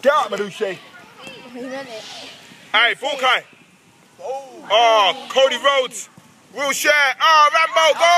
Get up, Manuche. Hey, Bullkai. Oh. oh, Cody Rhodes. Will share. Oh, Rambo, go!